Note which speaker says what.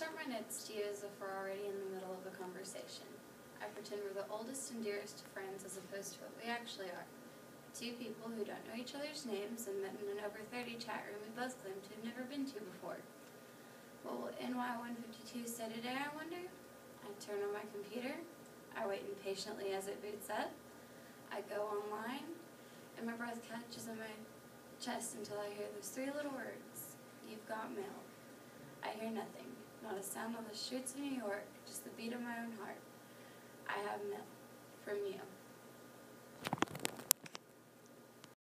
Speaker 1: my notes to you as if we're already in the middle of a conversation. I pretend we're the oldest and dearest of friends as opposed to what we actually are. Two people who don't know each other's names and met in an over 30 chat room we both claim to have never been to before. What will NY152 say today, I wonder? I turn on my computer. I wait impatiently as it boots up. I go online, and my breath catches in my chest until I hear those three little words You've got mail. I hear nothing, not a sound on the streets of New York, just the beat of my own heart.